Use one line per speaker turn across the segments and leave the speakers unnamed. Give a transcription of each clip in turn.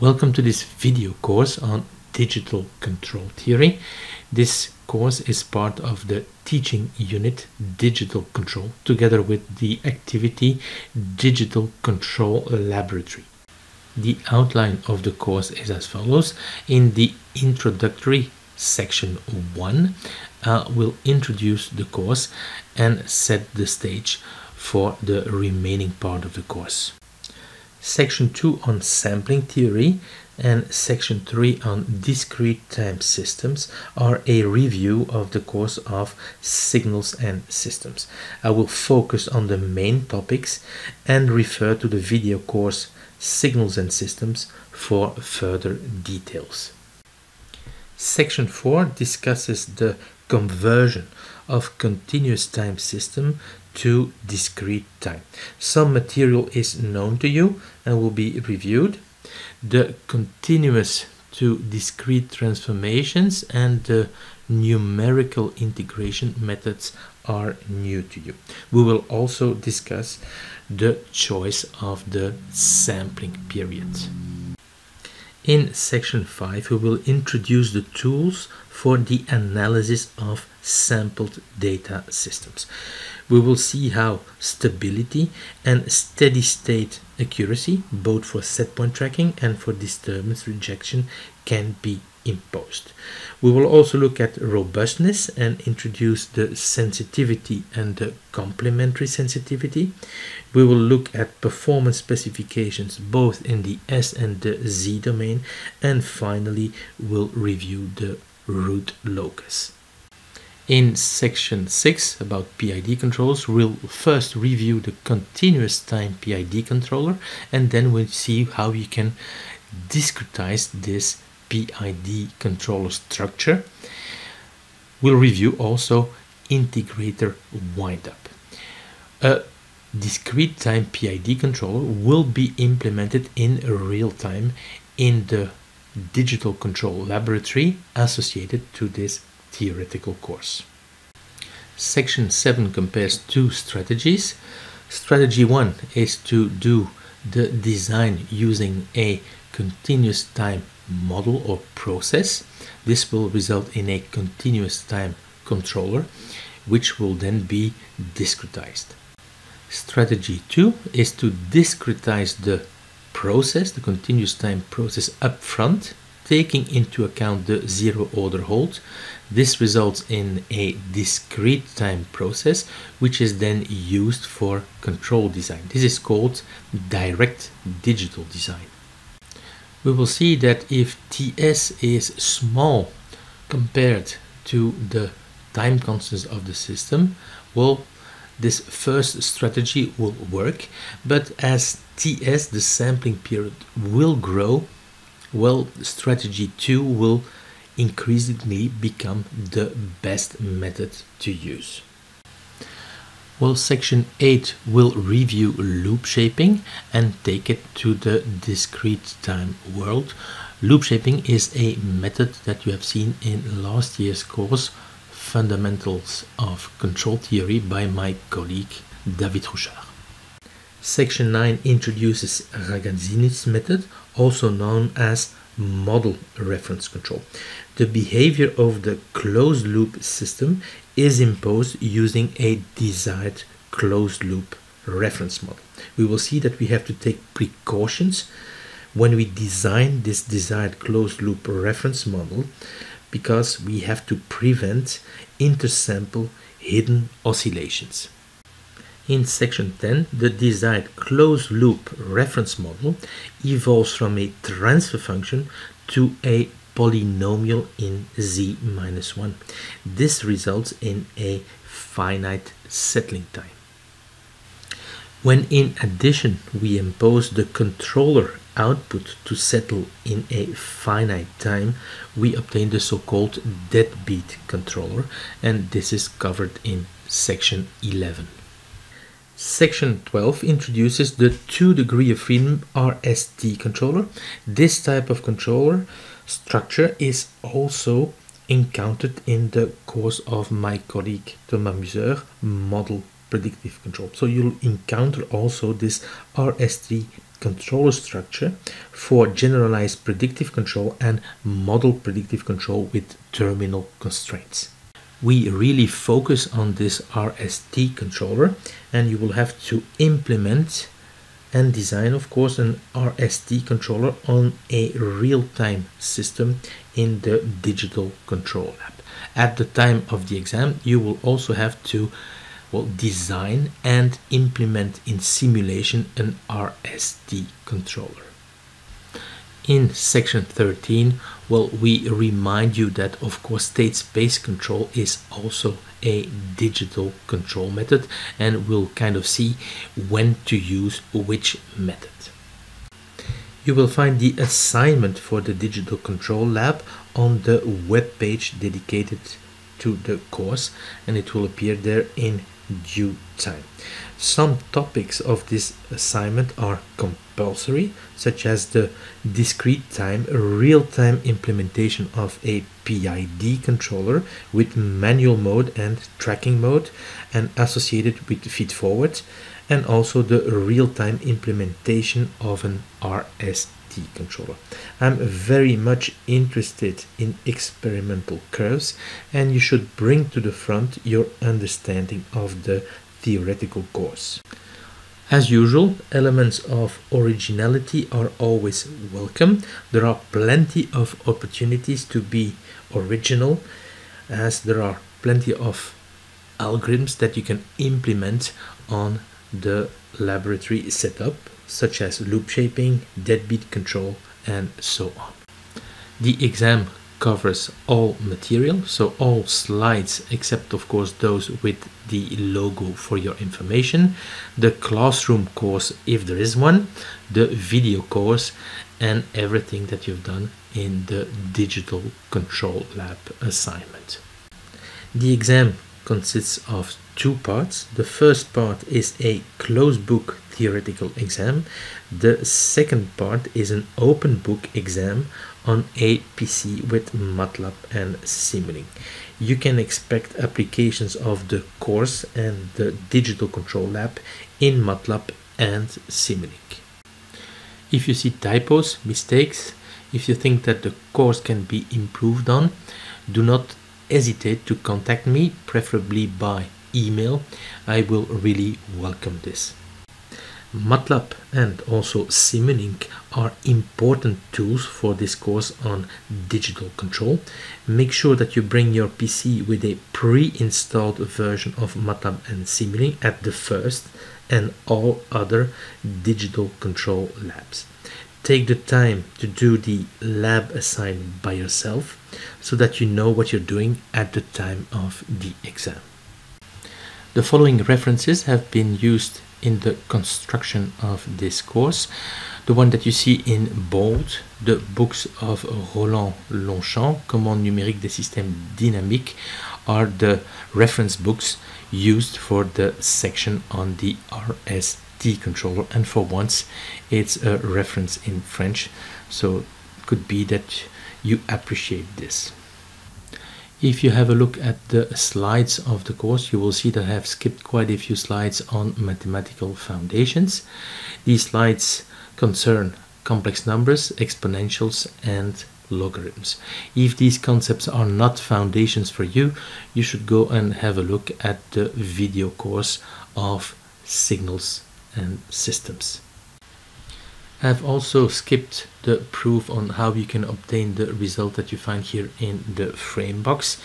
Welcome to this video course on digital control theory. This course is part of the teaching unit Digital Control together with the activity Digital Control Laboratory. The outline of the course is as follows. In the introductory section 1, uh, we'll introduce the course and set the stage for the remaining part of the course. Section 2 on sampling theory and Section 3 on discrete time systems are a review of the course of signals and systems. I will focus on the main topics and refer to the video course Signals and Systems for further details. Section 4 discusses the conversion of continuous time system to discrete time. Some material is known to you and will be reviewed. The continuous to discrete transformations and the numerical integration methods are new to you. We will also discuss the choice of the sampling period. In section 5 we will introduce the tools for the analysis of sampled data systems. We will see how stability and steady state accuracy, both for setpoint tracking and for disturbance rejection, can be imposed. We will also look at robustness and introduce the sensitivity and the complementary sensitivity. We will look at performance specifications both in the S and the Z domain and finally we'll review the root locus. In section 6 about PID controls, we'll first review the continuous time PID controller and then we'll see how you can discretize this PID controller structure. We'll review also integrator windup. A discrete time PID controller will be implemented in real time in the digital control laboratory associated to this theoretical course. Section 7 compares two strategies. Strategy 1 is to do the design using a continuous time model or process. This will result in a continuous time controller, which will then be discretized. Strategy 2 is to discretize the process, the continuous time process up front, taking into account the zero order hold. This results in a discrete time process, which is then used for control design. This is called direct digital design we will see that if TS is small compared to the time constants of the system, well, this first strategy will work, but as TS, the sampling period, will grow, well, strategy 2 will increasingly become the best method to use. Well, section 8 will review loop shaping and take it to the discrete time world. Loop shaping is a method that you have seen in last year's course, Fundamentals of Control Theory by my colleague David Rouchard. Section 9 introduces Ragazzini's method, also known as model reference control. The behavior of the closed loop system is imposed using a desired closed loop reference model. We will see that we have to take precautions when we design this desired closed loop reference model because we have to prevent intersample hidden oscillations. In section 10, the desired closed loop reference model evolves from a transfer function to a polynomial in z minus 1. This results in a finite settling time. When in addition we impose the controller output to settle in a finite time, we obtain the so-called deadbeat controller and this is covered in section 11. Section 12 introduces the 2 degree of freedom RST controller. This type of controller structure is also encountered in the course of my colleague Thomas Museur model predictive control. So you'll encounter also this RST controller structure for generalized predictive control and model predictive control with terminal constraints. We really focus on this RST controller and you will have to implement and design of course an RST controller on a real-time system in the digital control lab. At the time of the exam you will also have to well, design and implement in simulation an RST controller. In section 13, well, we remind you that of course state space control is also a digital control method and we'll kind of see when to use which method. You will find the assignment for the digital control lab on the web page dedicated to the course and it will appear there in due time. Some topics of this assignment are compulsory, such as the discrete time real-time implementation of a PID controller with manual mode and tracking mode and associated with feed-forward, and also the real-time implementation of an RST controller. I'm very much interested in experimental curves and you should bring to the front your understanding of the theoretical course. As usual, elements of originality are always welcome. There are plenty of opportunities to be original as there are plenty of algorithms that you can implement on the laboratory setup such as loop shaping, deadbeat control and so on. The exam covers all material, so all slides except of course those with the logo for your information, the classroom course if there is one, the video course and everything that you've done in the digital control lab assignment. The exam consists of two parts. The first part is a closed book theoretical exam. The second part is an open book exam on a PC with MATLAB and Simulink. You can expect applications of the course and the digital control lab in MATLAB and Simulink. If you see typos, mistakes, if you think that the course can be improved on, do not hesitate to contact me, preferably by email. I will really welcome this. MATLAB and also Simulink are important tools for this course on digital control. Make sure that you bring your PC with a pre-installed version of MATLAB and Simulink at the first and all other digital control labs. Take the time to do the lab assignment by yourself so that you know what you're doing at the time of the exam. The following references have been used in the construction of this course. The one that you see in bold, the books of Roland Longchamp, Commande numérique des systèmes dynamiques, are the reference books used for the section on the RST controller. And for once, it's a reference in French, so it could be that you appreciate this. If you have a look at the slides of the course, you will see that I have skipped quite a few slides on mathematical foundations. These slides concern complex numbers, exponentials, and logarithms. If these concepts are not foundations for you, you should go and have a look at the video course of signals and systems. I've also skipped the proof on how you can obtain the result that you find here in the frame box.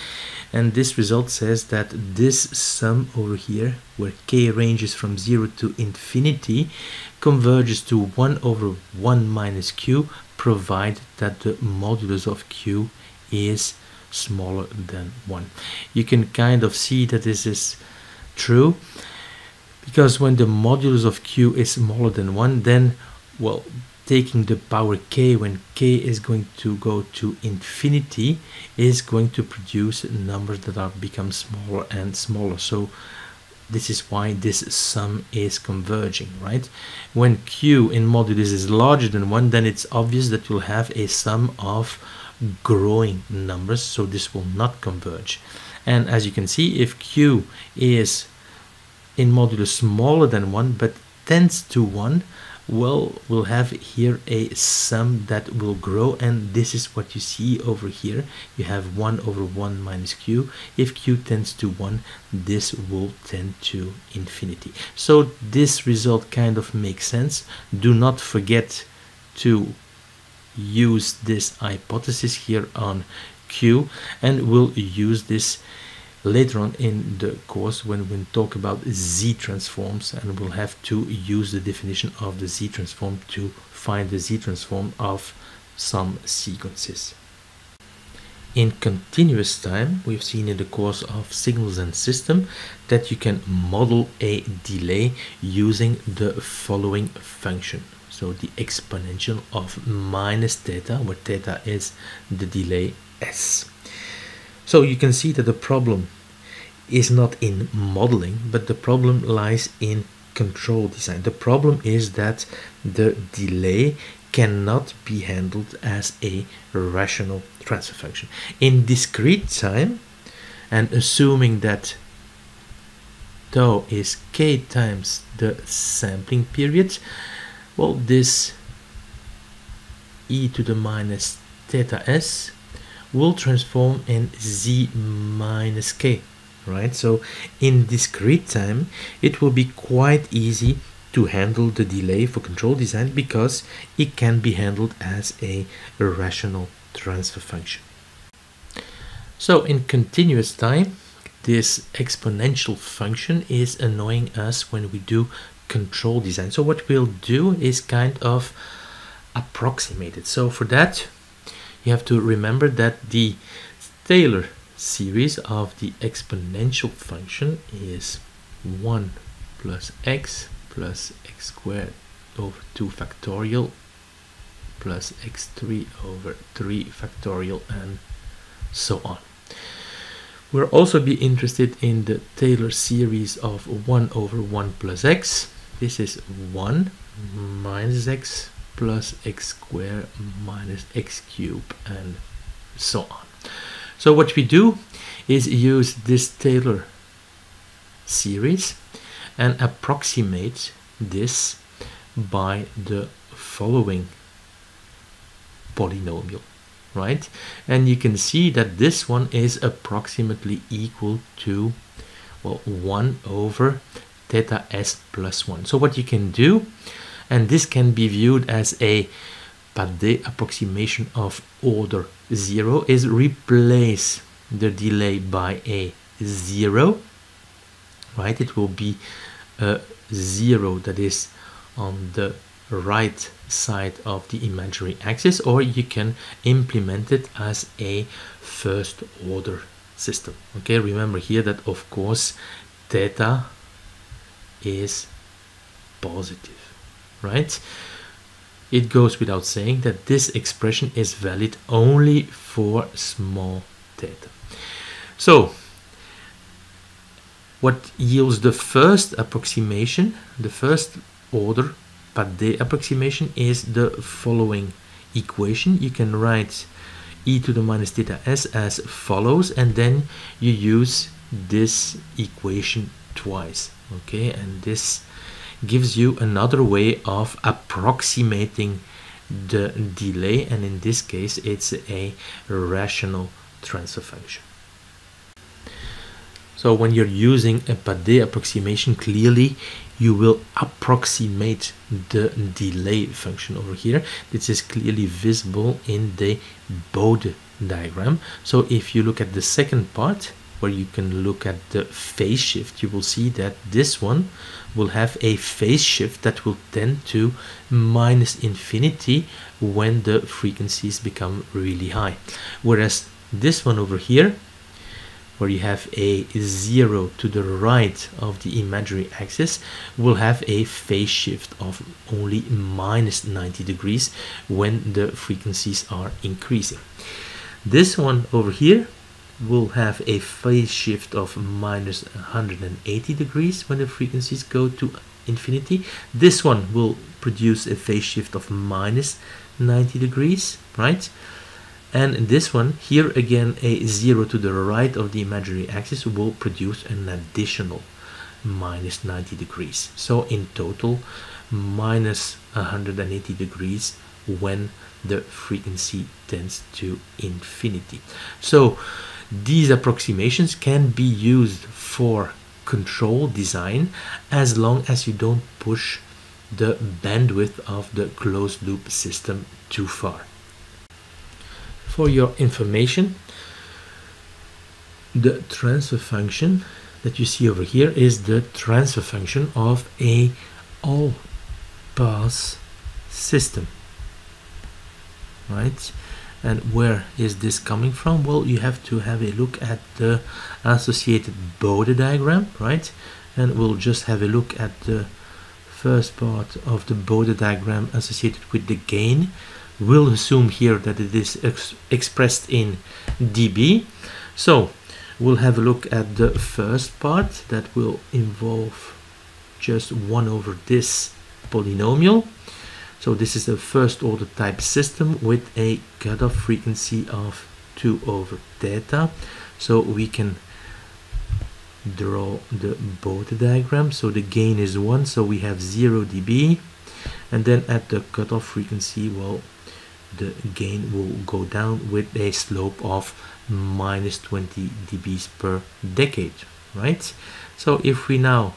And this result says that this sum over here where k ranges from 0 to infinity converges to 1 over 1 minus q provided that the modulus of q is smaller than 1 you can kind of see that this is true because when the modulus of q is smaller than 1 then well taking the power k when k is going to go to infinity is going to produce numbers that are become smaller and smaller. So this is why this sum is converging right? When q in modulus is larger than 1 then it's obvious that you'll have a sum of growing numbers so this will not converge. And as you can see if q is in modulus smaller than 1 but tends to 1 well we'll have here a sum that will grow and this is what you see over here. You have 1 over 1 minus q. If q tends to 1 this will tend to infinity. So this result kind of makes sense. Do not forget to use this hypothesis here on q and we'll use this later on in the course when we talk about z transforms and we'll have to use the definition of the z transform to find the z transform of some sequences. In continuous time, we've seen in the course of signals and system that you can model a delay using the following function. So the exponential of minus theta, where theta is the delay s. So you can see that the problem is not in modeling, but the problem lies in control design. The problem is that the delay cannot be handled as a rational transfer function. In discrete time, and assuming that tau is k times the sampling period, well, this e to the minus theta s will transform in z minus k right? So in discrete time it will be quite easy to handle the delay for control design because it can be handled as a rational transfer function. So in continuous time this exponential function is annoying us when we do control design. So what we'll do is kind of approximate it. So for that you have to remember that the Taylor series of the exponential function is 1 plus x plus x squared over 2 factorial plus x3 over 3 factorial and so on. We'll also be interested in the Taylor series of 1 over 1 plus x. This is 1 minus x plus x squared minus x cubed and so on. So what we do is use this Taylor series and approximate this by the following polynomial right and you can see that this one is approximately equal to well 1 over theta s plus 1 so what you can do and this can be viewed as a Padé approximation of order 0 is replace the delay by a 0 right? It will be a 0 that is on the right side of the imaginary axis or you can implement it as a first order system. Okay remember here that of course theta is positive right it goes without saying that this expression is valid only for small theta. So, what yields the first approximation, the first order Padé approximation is the following equation. You can write e to the minus theta s as follows and then you use this equation twice okay and this gives you another way of approximating the delay and in this case it's a rational transfer function. So when you're using a Padé approximation clearly you will approximate the delay function over here. This is clearly visible in the Bode diagram. So if you look at the second part where you can look at the phase shift you will see that this one will have a phase shift that will tend to minus infinity when the frequencies become really high. Whereas this one over here where you have a zero to the right of the imaginary axis will have a phase shift of only minus 90 degrees when the frequencies are increasing. This one over here will have a phase shift of minus 180 degrees when the frequencies go to infinity. This one will produce a phase shift of minus 90 degrees, right? And this one, here again, a zero to the right of the imaginary axis will produce an additional minus 90 degrees. So in total, minus 180 degrees when the frequency tends to infinity. So these approximations can be used for control design as long as you don't push the bandwidth of the closed loop system too far. For your information, the transfer function that you see over here is the transfer function of a all pass system right and where is this coming from? Well you have to have a look at the associated Bode diagram right? And we'll just have a look at the first part of the Bode diagram associated with the gain. We'll assume here that it is ex expressed in dB. So we'll have a look at the first part that will involve just 1 over this polynomial so this is a first order type system with a cutoff frequency of 2 over theta. So we can draw the Bode diagram. So the gain is 1, so we have 0 dB. And then at the cutoff frequency, well, the gain will go down with a slope of minus 20 dBs per decade, right? So if we now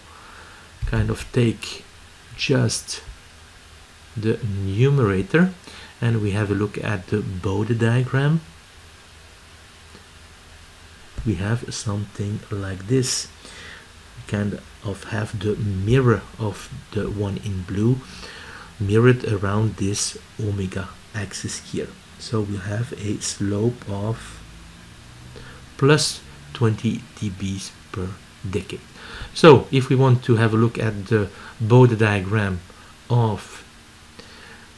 kind of take just the numerator and we have a look at the Bode diagram. We have something like this we kind of have the mirror of the one in blue mirrored around this omega axis here. So we have a slope of plus 20 dBs per decade. So if we want to have a look at the Bode diagram of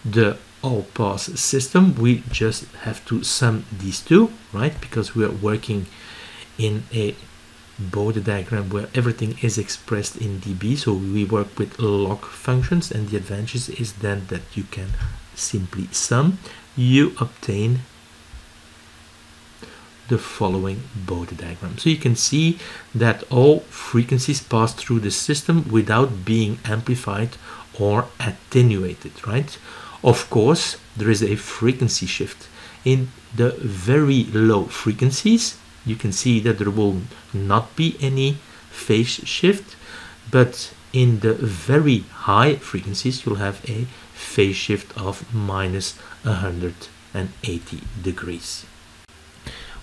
the all pass system we just have to sum these two right because we are working in a Bode diagram where everything is expressed in dB so we work with log functions and the advantage is then that you can simply sum you obtain the following Bode diagram. So you can see that all frequencies pass through the system without being amplified or attenuated, right? Of course, there is a frequency shift. In the very low frequencies, you can see that there will not be any phase shift, but in the very high frequencies, you'll have a phase shift of minus 180 degrees.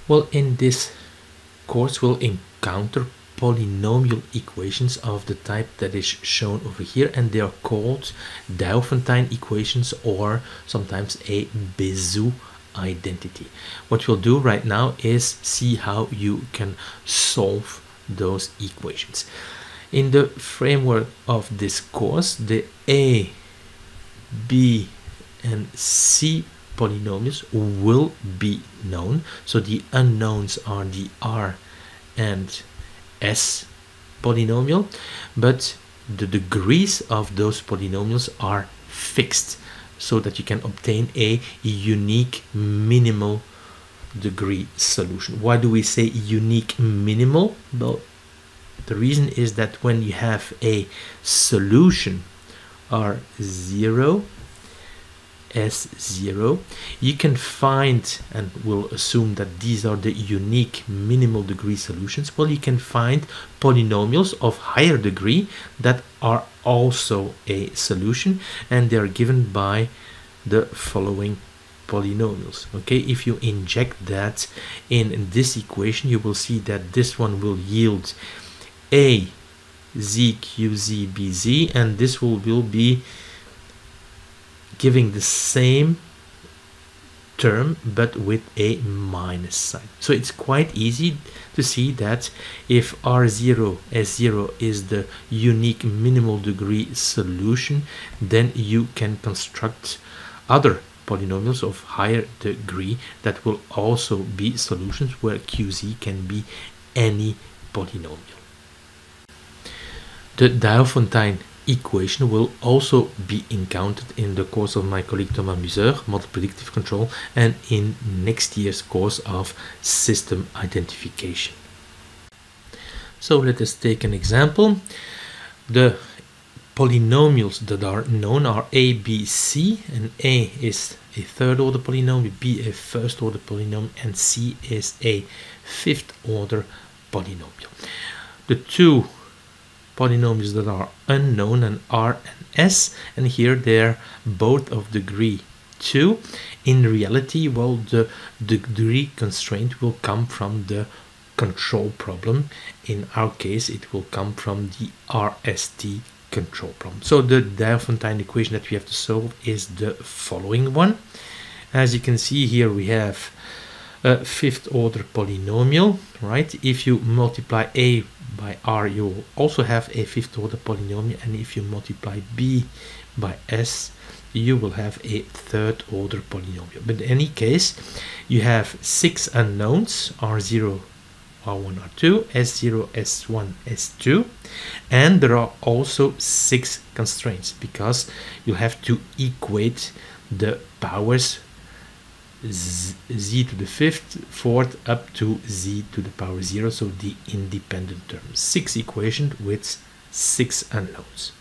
Well, in this course, we'll encounter polynomial equations of the type that is shown over here and they are called Diophantine equations or sometimes a Bézout identity. What we'll do right now is see how you can solve those equations. In the framework of this course, the A, B, and C polynomials will be known. So the unknowns are the R and S polynomial, but the degrees of those polynomials are fixed so that you can obtain a unique minimal degree solution. Why do we say unique minimal? Well, the reason is that when you have a solution R0 S0 you can find and we'll assume that these are the unique minimal degree solutions well you can find polynomials of higher degree that are also a solution and they are given by the following polynomials. Okay if you inject that in this equation you will see that this one will yield a z q z b z and this will, will be giving the same term but with a minus sign. So it's quite easy to see that if r0 s0 is the unique minimal degree solution then you can construct other polynomials of higher degree that will also be solutions where qz can be any polynomial. The Diophantine equation will also be encountered in the course of my colleague Thomas Museur, Model Predictive Control, and in next year's course of System Identification. So let us take an example. The polynomials that are known are a, b, c, and a is a third order polynomial, b a first order polynomial, and c is a fifth order polynomial. The two polynomials that are unknown and r and s, and here they're both of degree 2. In reality, well, the degree constraint will come from the control problem. In our case, it will come from the RST control problem. So the Diophantine equation that we have to solve is the following one. As you can see here, we have a fifth order polynomial, right? If you multiply a by r, you will also have a fifth order polynomial. And if you multiply b by s, you will have a third order polynomial. But in any case, you have six unknowns, r0, r1, r2, s0, s1, s2, and there are also six constraints because you have to equate the powers z, z to the fifth, fourth, up to z to the power zero, so the independent terms. Six equations with six unknowns.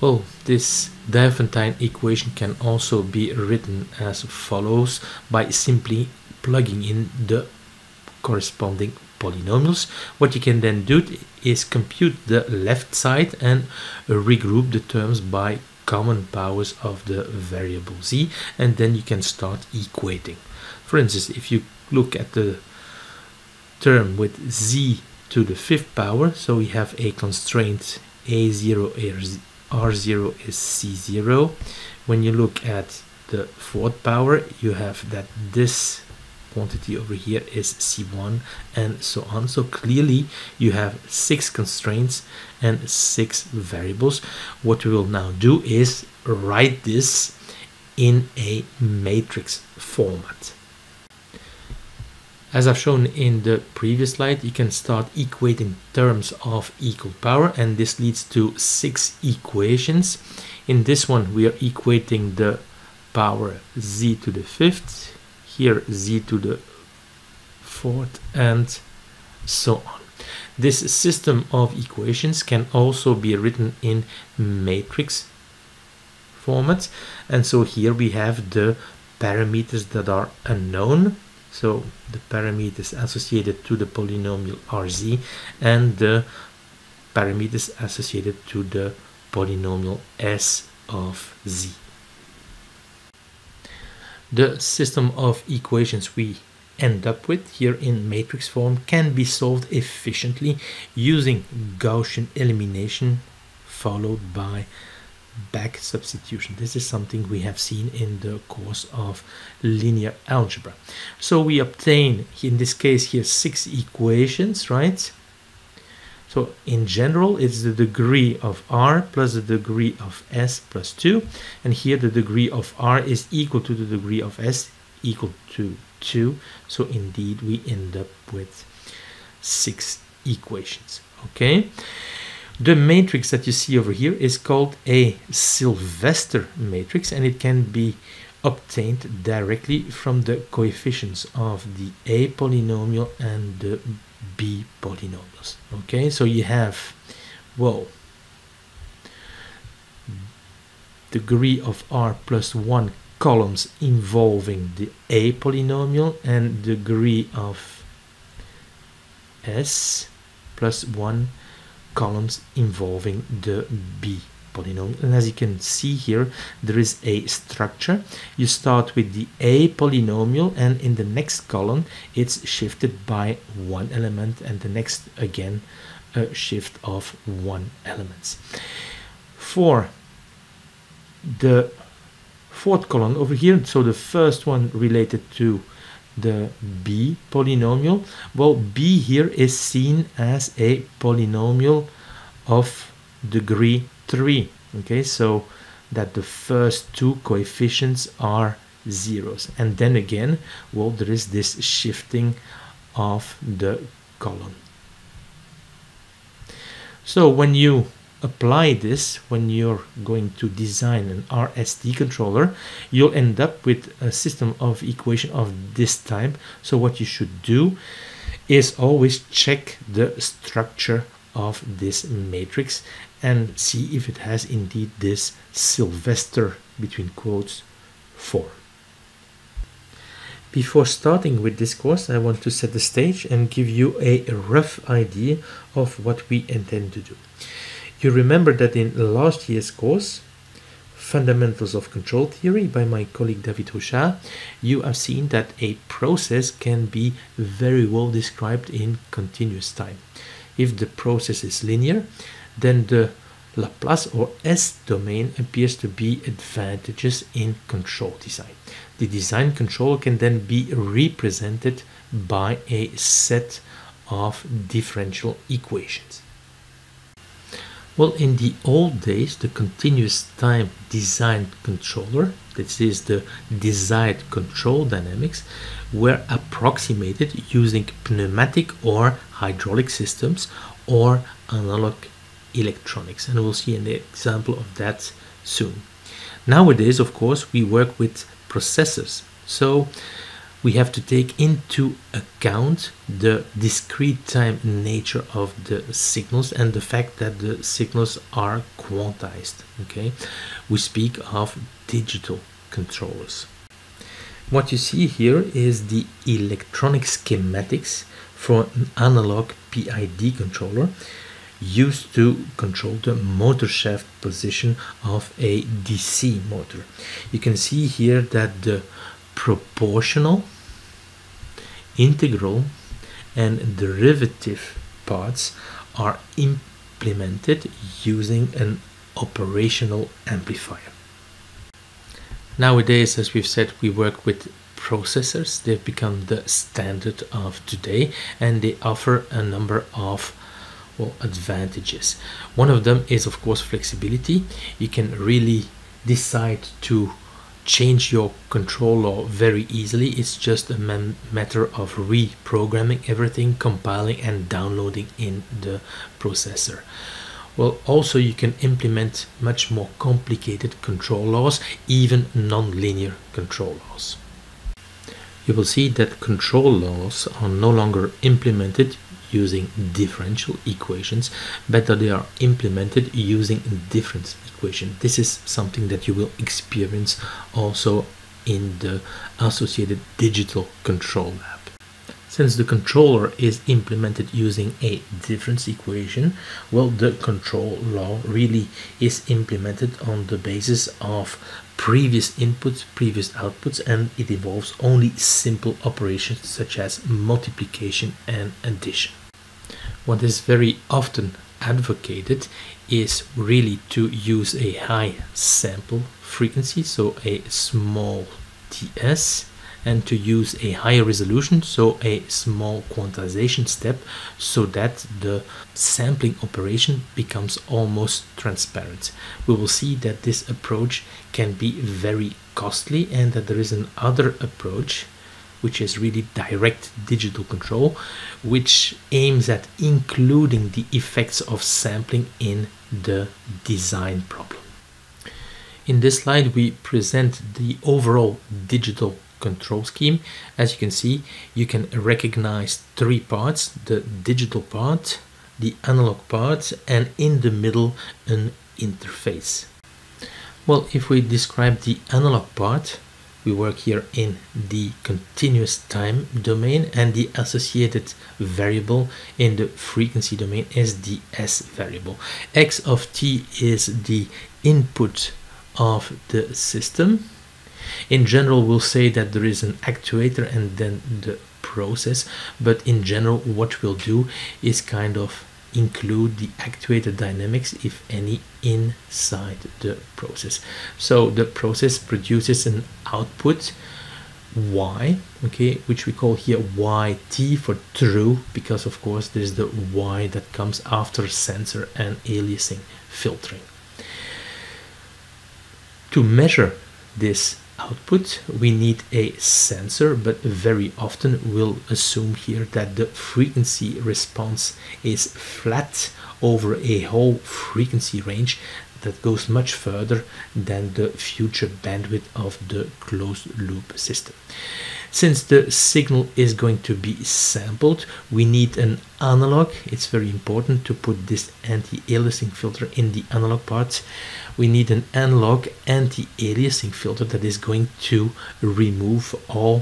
Well, this Diophantine equation can also be written as follows by simply plugging in the corresponding polynomials. What you can then do is compute the left side and regroup the terms by common powers of the variable z and then you can start equating. For instance, if you look at the term with z to the fifth power, so we have a constraint a0, R0 is C0. When you look at the fourth power, you have that this quantity over here is C1 and so on. So clearly you have six constraints and six variables. What we will now do is write this in a matrix format. As I've shown in the previous slide, you can start equating terms of equal power and this leads to six equations. In this one, we are equating the power z to the fifth, here z to the fourth, and so on. This system of equations can also be written in matrix format. And so here we have the parameters that are unknown so the parameters associated to the polynomial rz and the parameters associated to the polynomial s of z. The system of equations we end up with here in matrix form can be solved efficiently using Gaussian elimination followed by back substitution. This is something we have seen in the course of linear algebra. So we obtain, in this case here, six equations, right? So in general, it's the degree of r plus the degree of s plus 2. And here the degree of r is equal to the degree of s equal to 2. So indeed, we end up with six equations, okay? The matrix that you see over here is called a Sylvester matrix and it can be obtained directly from the coefficients of the A polynomial and the B polynomials. Okay, so you have, well, degree of R plus 1 columns involving the A polynomial and degree of S plus 1 columns involving the b polynomial and as you can see here there is a structure. You start with the a polynomial and in the next column it's shifted by one element and the next again a shift of one element. For the fourth column over here so the first one related to the b polynomial well b here is seen as a polynomial of degree 3 okay? So that the first two coefficients are zeros. And then again well there is this shifting of the column. So when you apply this when you're going to design an RST controller, you'll end up with a system of equation of this type. So what you should do is always check the structure of this matrix and see if it has indeed this Sylvester between quotes form. Before starting with this course, I want to set the stage and give you a rough idea of what we intend to do. You remember that in last year's course, Fundamentals of Control Theory by my colleague David Hauchard, you have seen that a process can be very well described in continuous time. If the process is linear, then the Laplace or S domain appears to be advantageous in control design. The design control can then be represented by a set of differential equations. Well, in the old days, the continuous time design controller, this is the desired control dynamics, were approximated using pneumatic or hydraulic systems or analog electronics and we'll see an example of that soon. Nowadays of course we work with processors so we have to take into account the discrete time nature of the signals and the fact that the signals are quantized okay? We speak of digital controllers. What you see here is the electronic schematics for an analog PID controller used to control the motor shaft position of a DC motor. You can see here that the proportional, integral and derivative parts are implemented using an operational amplifier. Nowadays, as we've said, we work with processors. They've become the standard of today and they offer a number of well, advantages. One of them is, of course, flexibility. You can really decide to change your control law very easily. It's just a matter of reprogramming everything, compiling and downloading in the processor. Well, also you can implement much more complicated control laws, even non-linear control laws. You will see that control laws are no longer implemented using differential equations, that they are implemented using difference equation. This is something that you will experience also in the associated digital control lab. Since the controller is implemented using a difference equation, well, the control law really is implemented on the basis of previous inputs, previous outputs, and it involves only simple operations such as multiplication and addition what is very often advocated is really to use a high sample frequency, so a small TS, and to use a higher resolution, so a small quantization step, so that the sampling operation becomes almost transparent. We will see that this approach can be very costly and that there is another approach which is really direct digital control, which aims at including the effects of sampling in the design problem. In this slide, we present the overall digital control scheme. As you can see, you can recognize three parts, the digital part, the analog part, and in the middle, an interface. Well, if we describe the analog part, we work here in the continuous time domain and the associated variable in the frequency domain is the s variable. X of t is the input of the system. In general we'll say that there is an actuator and then the process but in general what we'll do is kind of include the actuator dynamics if any inside the process. So the process produces an output y okay which we call here yt for true because of course there's the y that comes after sensor and aliasing filtering. To measure this output we need a sensor but very often we'll assume here that the frequency response is flat over a whole frequency range that goes much further than the future bandwidth of the closed loop system. Since the signal is going to be sampled, we need an analog. It's very important to put this anti-aliasing filter in the analog part. We need an analog anti-aliasing filter that is going to remove all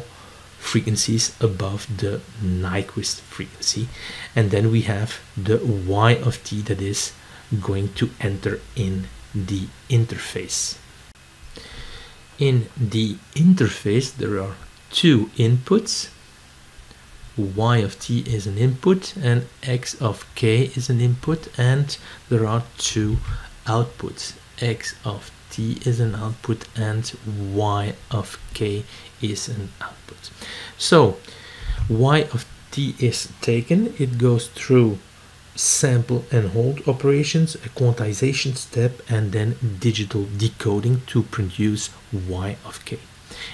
frequencies above the Nyquist frequency. And then we have the Y of t that is going to enter in the interface. In the interface, there are two inputs. Y of t is an input and x of k is an input and there are two outputs. X of t is an output and y of k is an output. So y of t is taken. It goes through sample and hold operations a quantization step and then digital decoding to produce y of k.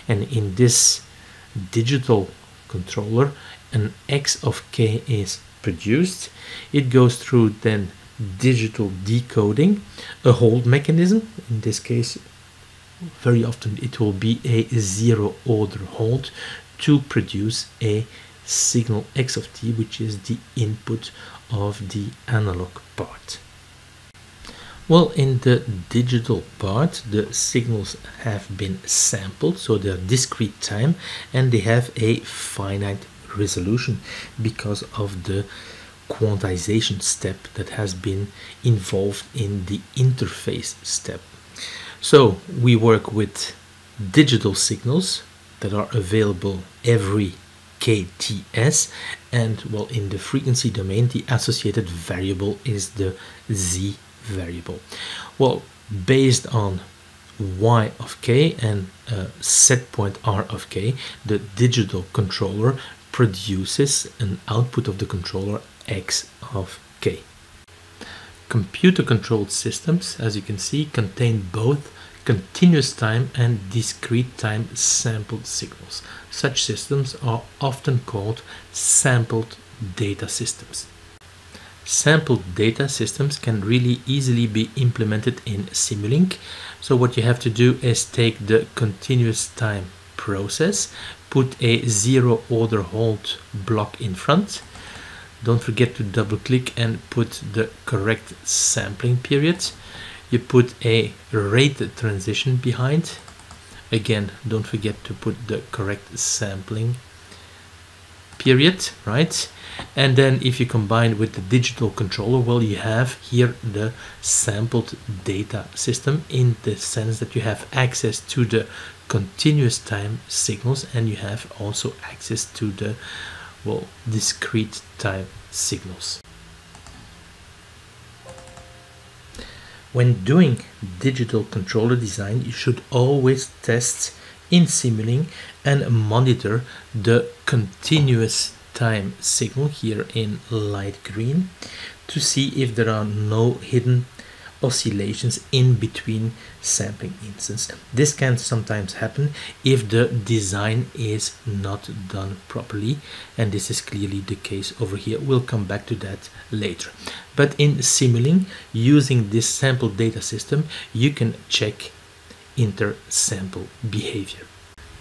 And in this digital controller an x of k is produced. It goes through then digital decoding a hold mechanism. In this case very often it will be a zero order hold to produce a signal x of t which is the input of the analog part well, in the digital part, the signals have been sampled, so they're discrete time and they have a finite resolution because of the quantization step that has been involved in the interface step. So we work with digital signals that are available every KTS and well in the frequency domain the associated variable is the Z variable? Well, based on y of k and uh, set point r of k, the digital controller produces an output of the controller x of k. Computer controlled systems, as you can see, contain both continuous time and discrete time sampled signals. Such systems are often called sampled data systems. Sampled data systems can really easily be implemented in Simulink. So what you have to do is take the continuous time process, put a zero order hold block in front. Don't forget to double click and put the correct sampling period. You put a rate transition behind. Again, don't forget to put the correct sampling period, right? And then if you combine with the digital controller well you have here the sampled data system in the sense that you have access to the continuous time signals and you have also access to the well discrete time signals. When doing digital controller design you should always test in Simulink and monitor the continuous time signal here in light green to see if there are no hidden oscillations in between sampling instants. This can sometimes happen if the design is not done properly and this is clearly the case over here. We'll come back to that later. But in Simulink, using this sample data system, you can check inter-sample behavior.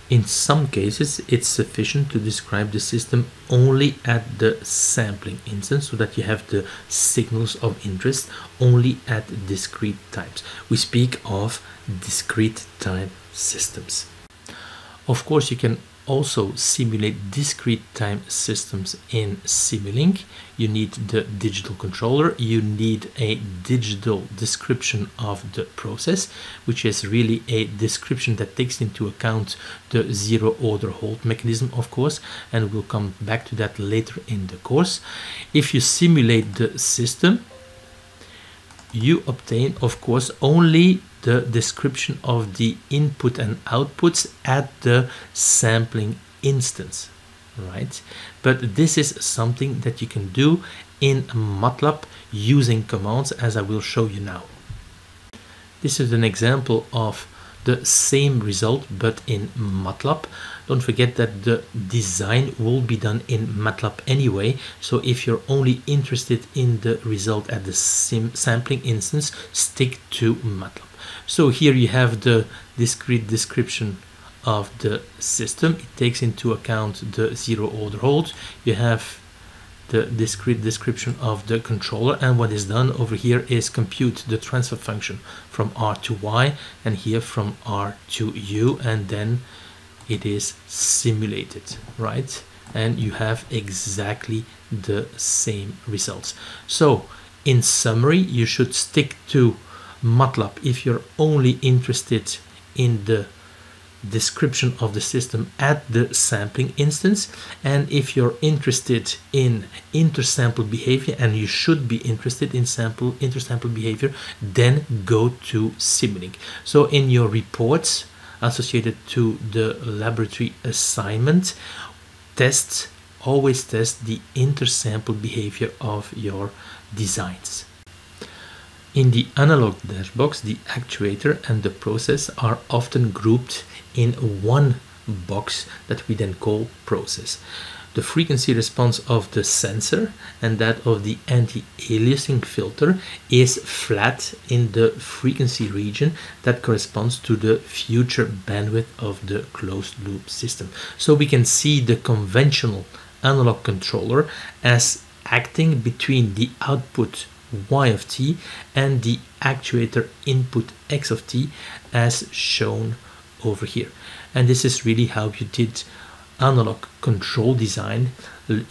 In some cases, it's sufficient to describe the system only at the sampling instants so that you have the signals of interest only at discrete times. We speak of discrete time systems. Of course, you can also simulate discrete time systems in Simulink. You need the digital controller, you need a digital description of the process, which is really a description that takes into account the zero order hold mechanism, of course, and we'll come back to that later in the course. If you simulate the system, you obtain, of course, only the description of the input and outputs at the sampling instants, right? But this is something that you can do in MATLAB using commands as I will show you now. This is an example of the same result but in MATLAB. Don't forget that the design will be done in MATLAB anyway. So if you're only interested in the result at the sampling instants, stick to MATLAB. So here you have the discrete description of the system. It takes into account the zero order hold. You have the discrete description of the controller and what is done over here is compute the transfer function from R to Y and here from R to U and then it is simulated right? And you have exactly the same results. So in summary you should stick to MATLAB if you're only interested in the description of the system at the sampling instants. And if you're interested in intersample behavior and you should be interested in sample intersample behavior then go to Simulink so in your reports associated to the laboratory assignment test always test the intersample behavior of your designs in the analog dashbox, the actuator and the process are often grouped in one box that we then call process. The frequency response of the sensor and that of the anti-aliasing filter is flat in the frequency region that corresponds to the future bandwidth of the closed loop system. So we can see the conventional analog controller as acting between the output y of t and the actuator input x of t as shown over here and this is really how you did analog control design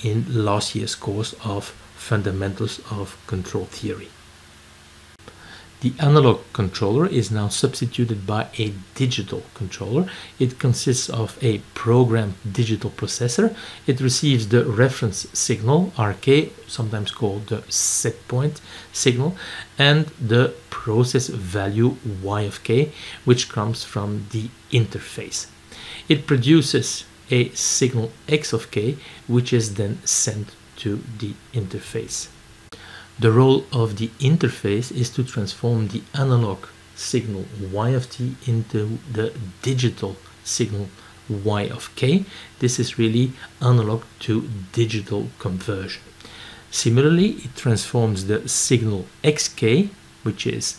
in last year's course of fundamentals of control theory the analog controller is now substituted by a digital controller. It consists of a programmed digital processor. It receives the reference signal, RK, sometimes called the set point signal, and the process value Y of K, which comes from the interface. It produces a signal X of K, which is then sent to the interface. The role of the interface is to transform the analog signal y of t into the digital signal y of k. This is really analog to digital conversion. Similarly, it transforms the signal xk, which is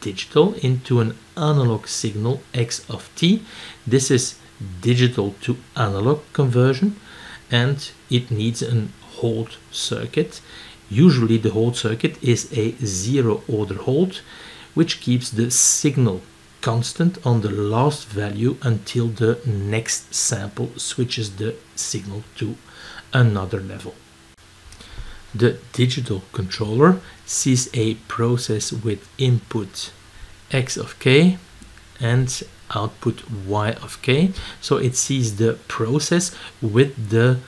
digital, into an analog signal x of t. This is digital to analog conversion and it needs an hold circuit Usually the hold circuit is a zero order hold which keeps the signal constant on the last value until the next sample switches the signal to another level. The digital controller sees a process with input x of k and output y of k. So it sees the process with the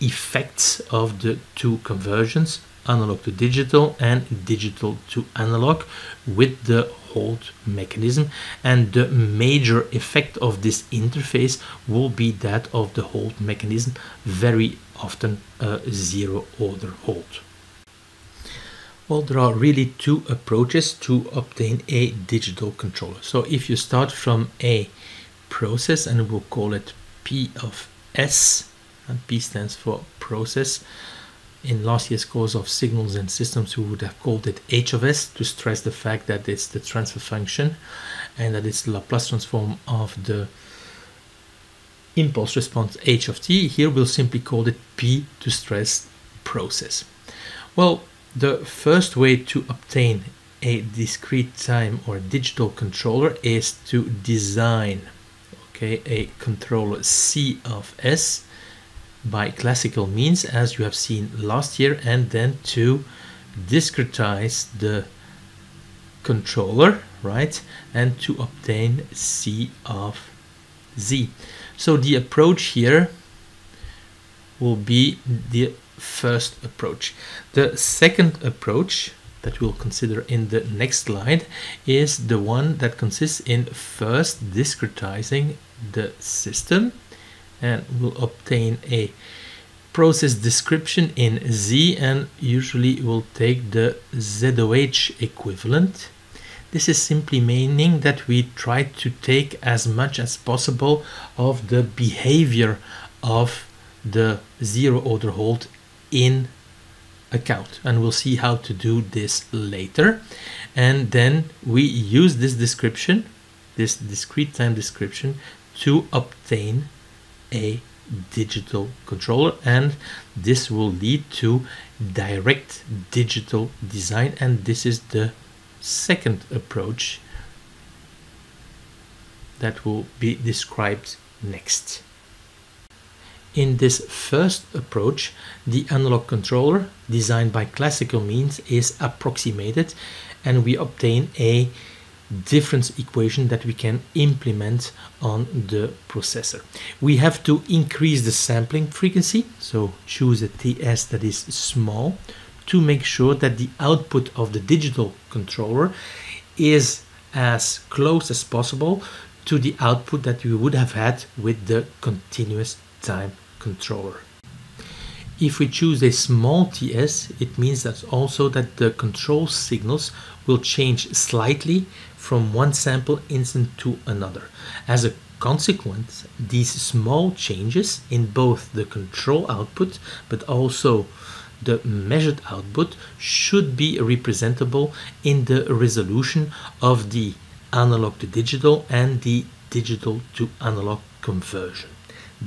effects of the two conversions analog to digital and digital to analog with the hold mechanism and the major effect of this interface will be that of the hold mechanism very often a zero order hold there are really two approaches to obtain a digital controller. So if you start from a process and we'll call it p of s and p stands for process. In last year's course of signals and systems we would have called it h of s to stress the fact that it's the transfer function and that it's the Laplace transform of the impulse response h of t. Here we'll simply call it p to stress process. Well the first way to obtain a discrete time or digital controller is to design okay a controller c of s by classical means as you have seen last year and then to discretize the controller right and to obtain C of Z. So the approach here will be the first approach the second approach that we'll consider in the next slide is the one that consists in first discretizing the system and we'll obtain a process description in Z and usually we'll take the ZOH equivalent. This is simply meaning that we try to take as much as possible of the behavior of the zero order hold in account and we'll see how to do this later and then we use this description this discrete time description to obtain a digital controller and this will lead to direct digital design and this is the second approach that will be described next. In this first approach, the analog controller designed by classical means is approximated and we obtain a difference equation that we can implement on the processor. We have to increase the sampling frequency, so choose a TS that is small to make sure that the output of the digital controller is as close as possible to the output that we would have had with the continuous time controller. If we choose a small TS, it means that also that the control signals will change slightly from one sample instant to another. As a consequence, these small changes in both the control output but also the measured output should be representable in the resolution of the analog to digital and the digital to analog conversion.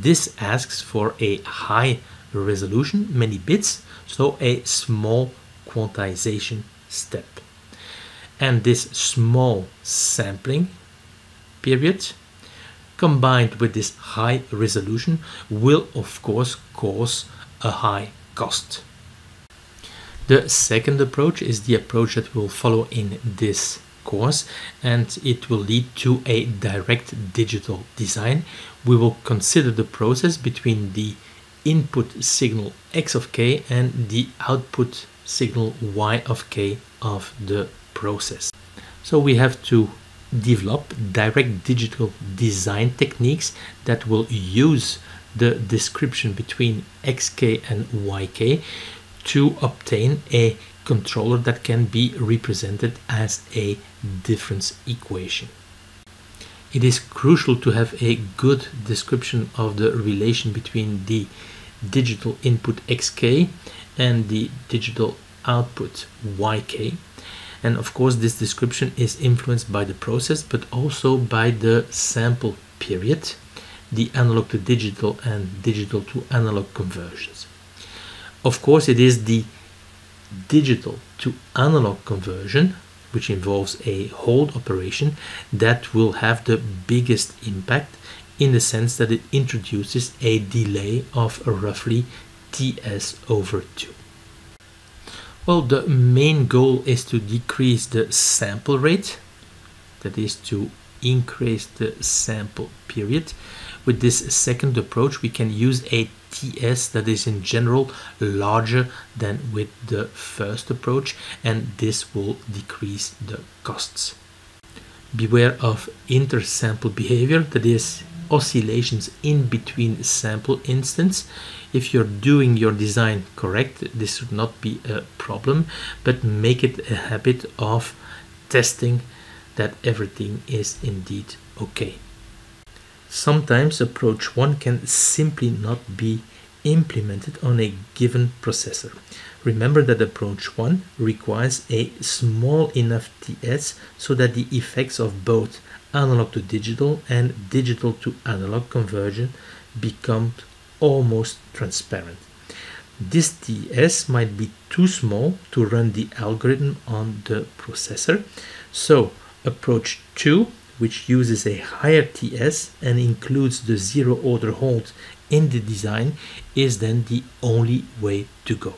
This asks for a high resolution, many bits, so a small quantization step. And this small sampling period combined with this high resolution will of course cause a high cost. The second approach is the approach that we'll follow in this course and it will lead to a direct digital design. We will consider the process between the input signal x of k and the output signal y of k of the process. So we have to develop direct digital design techniques that will use the description between xk and yk to obtain a controller that can be represented as a difference equation. It is crucial to have a good description of the relation between the digital input xk and the digital output yk and of course this description is influenced by the process but also by the sample period the analog to digital and digital to analog conversions of course it is the digital to analog conversion which involves a hold operation that will have the biggest impact in the sense that it introduces a delay of roughly ts over 2. Well, the main goal is to decrease the sample rate, that is to increase the sample period. With this second approach, we can use a TS that is in general larger than with the first approach, and this will decrease the costs. Beware of intersample behavior, that is oscillations in between sample instants. If you're doing your design correct, this should not be a problem, but make it a habit of testing that everything is indeed okay. Sometimes approach 1 can simply not be implemented on a given processor. Remember that approach 1 requires a small enough TS so that the effects of both analog to digital and digital to analog conversion become almost transparent. This TS might be too small to run the algorithm on the processor. So approach 2, which uses a higher TS and includes the zero order hold in the design, is then the only way to go.